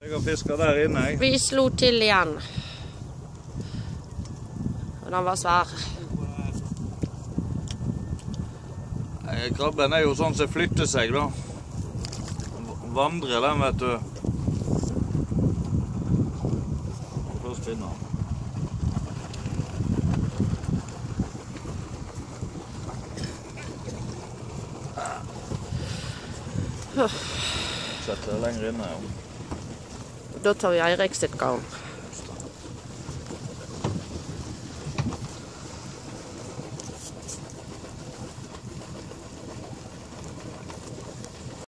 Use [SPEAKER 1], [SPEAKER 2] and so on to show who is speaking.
[SPEAKER 1] Jeg har fiska der inne, jeg.
[SPEAKER 2] Vi slo til igjen. Og den var svær.
[SPEAKER 1] Krabben er jo sånn som flytter seg, da. Vandrer den, vet du. Først finner den. Setter det lenger inne, ja.
[SPEAKER 2] dat zou jij rekst kan.